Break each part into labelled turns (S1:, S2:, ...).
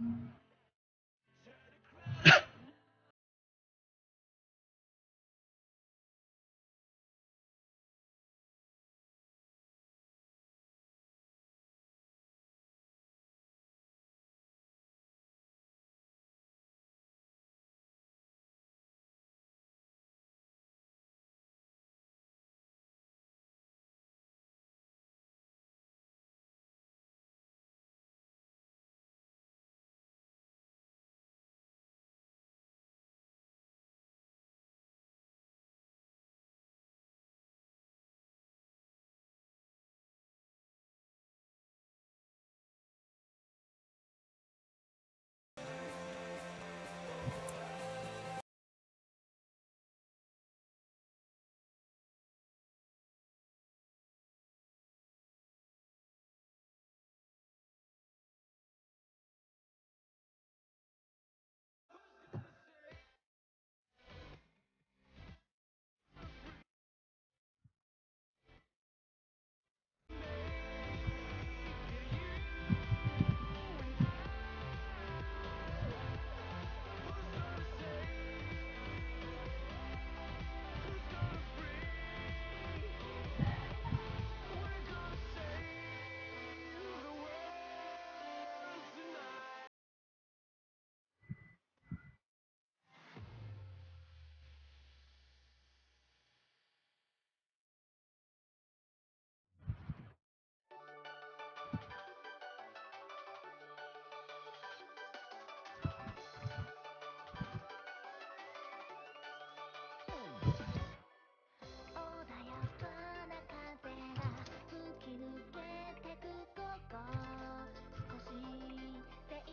S1: Mm-hmm.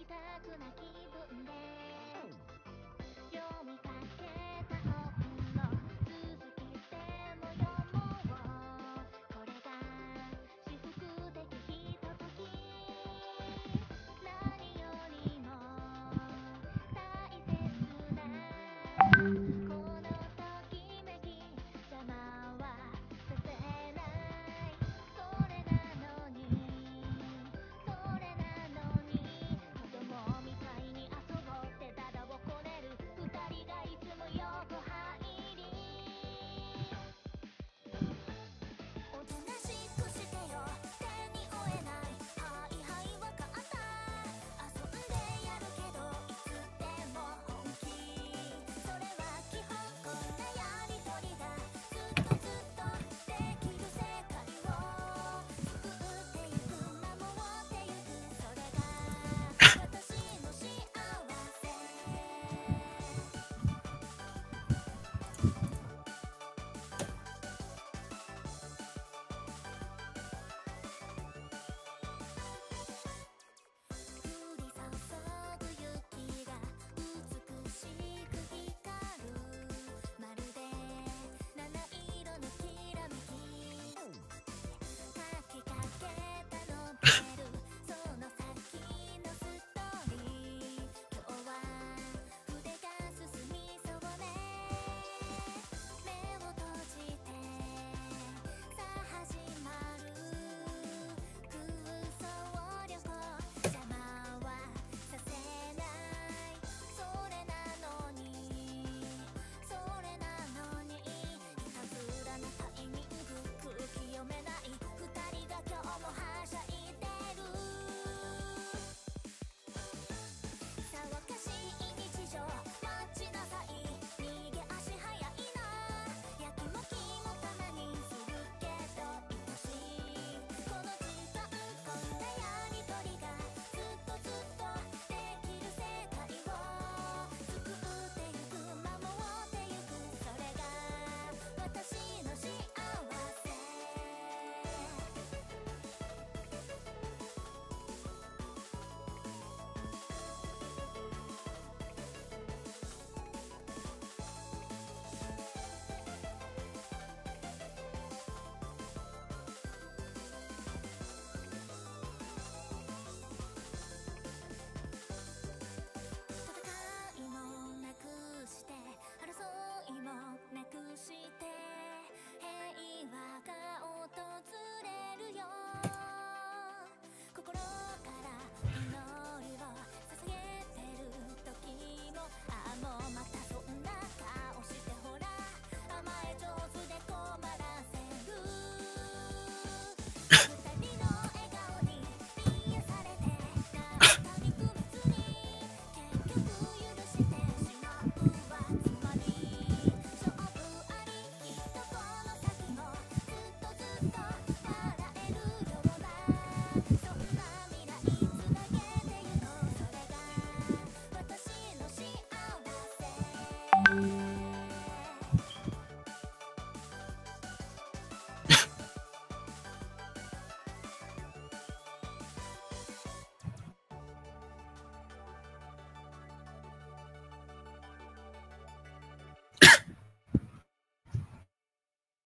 S2: たく泣き